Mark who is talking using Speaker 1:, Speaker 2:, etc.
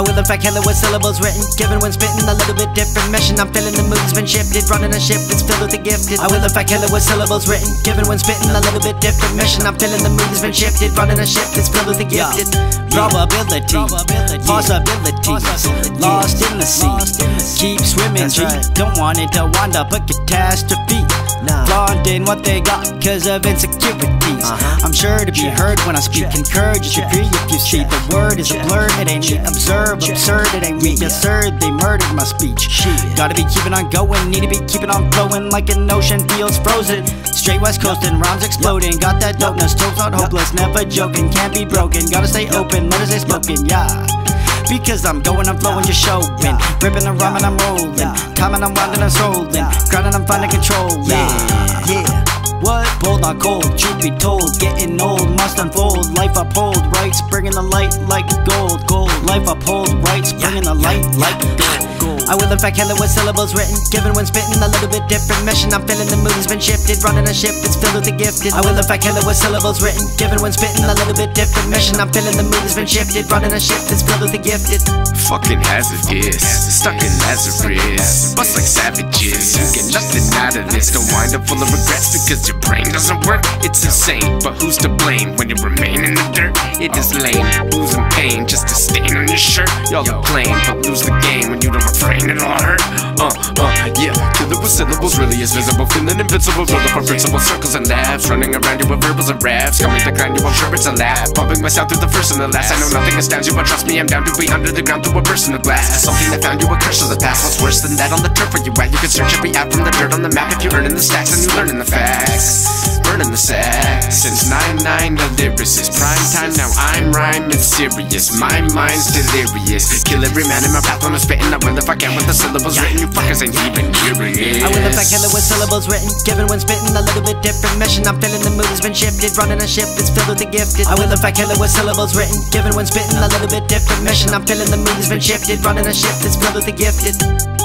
Speaker 1: will if I kill it with syllables written. Given when spitting a little bit different mission. I'm feeling the mood's been shifted. Running a ship that's filled with the gifted. I will if I kill it with syllables written. Given when spitting a little bit different mission. I'm feeling the mood's been shifted. Running a ship that's filled with the gifted.
Speaker 2: Probability, possibilities, lost in the sea. Keep swimming, G. Don't want it to wind up a catastrophe.
Speaker 1: Nah.
Speaker 2: Flaunting what they got cause of insecurities.
Speaker 1: Uh-huh.
Speaker 2: I'm sure to be heard when I speak. Encourage, you agree if you see the word is a blur. It ain't me. Observe, absurd, it ain't me. Absurd, they murdered my speech. Gotta be keeping on going, need to be keeping on flowing like an ocean feels frozen. Straight west coasting, rhymes exploding. Got that dopeness, toes not hopeless, never joking, can't be broken. Gotta stay open, letters stay spoken, yeah. Because I'm going, I'm flowing, just showing. Ripping and rhyming, I'm rolling. Timing, I'm winding, I'm strolling. Grinding, I'm finding control. Yeah, yeah. What? Bold, not cold. Truth be told, getting old must unfold. Life uphold, rights, bringing the light like gold. Gold. Life uphold, rights, bringing the light like gold. Gold.
Speaker 1: I will if I kill it with syllables written. Given when spitting a little bit different mission. I'm feeling the mood's been shifted. Running a ship that's filled with the gifted. I will if I kill it with syllables written. Given when spitting a little bit different mission. I'm feeling the mood's been shifted. Running a ship that's filled with the gifted.
Speaker 3: Fucking hazardous, stuck in Lazarus. Bust like savages, you get nothing out of this. Don't wind up full of regrets because your brain doesn't work. It's insane, but who's to blame when you remain in the dirt? It is lame, losing pain just a stain on your shirt. Y'all are playing, but lose the game when you don't refrain. It'll hurt. Uh, uh, yeah. With syllables, really is visible. Feeling invincible, build up principle circles and labs. Running around you with verbals and raps. Coming to climb you, I'm sure it's a laugh. Pumping myself through the first and the last. I know nothing astounds you, but trust me, I'm down to be under the ground through a personal glass. Something that found you a curse of the past. What's worse than that on the turf where you at? You can search every app from the dirt on the map if you're earning the stacks and you're learning the facts. Burning the sack. Since 9-9, the lyrics is Prime time, now I'm rhyming serious. My mind's delirious. Kill every man in my path when I'm spitting. I will if I can with the syllables written. You fuckers ain't even hearing it.
Speaker 1: I will if I kill it with syllables written. Given when spitting a little bit different mission. I'm feeling the mood has been shifted. Running a ship that's filled with the gifted. I will if I kill it with syllables written. Given when spitting a little bit different mission. I'm feeling the mood has been shifted. Running a ship that's filled with the gifted.